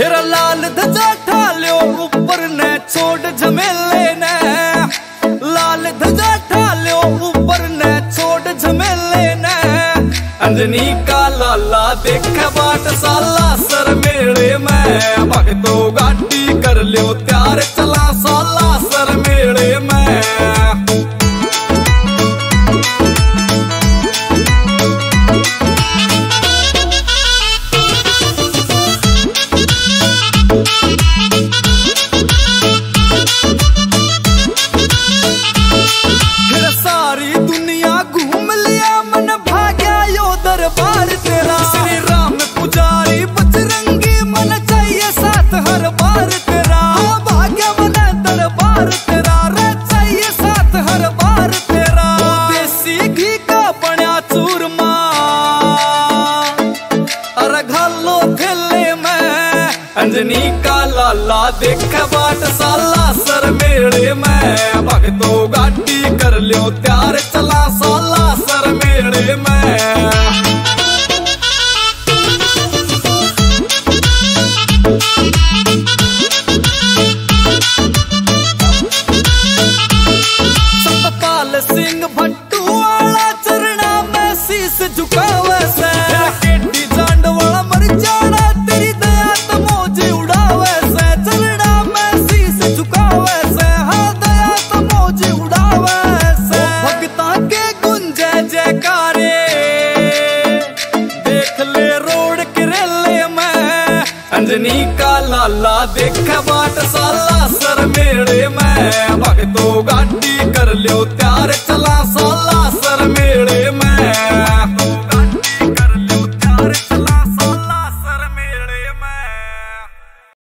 हेरा लाल धजा ठाल्यो ऊपर ने, छोड़ झमेले ने। लाल धजा ठाल्यो ऊपर ने, छोड़ झमेले ने। अंजनी का लाला देख बाट साला सर मेले में। भगतो गाड़ी कर लियो दरबार तेरा। श्री राम पुजारी बजरंगी मन चाहिए साथ हर बार तेरा। हाँ, भाग्य मन दरबार तेरा। रे चाहिए साथ हर बार तेरा। देसी घी का बना चूरमा। अरे घालो थेले में अंजनी का लाला देख बाट साला सर मेले में। भगतो गाड़ी कर लियो त्यार चला साला सर मेले में। अंजनी का लाला देख बाट साला सर मेले में भगतो गाड़ी कर लियो त्यार चला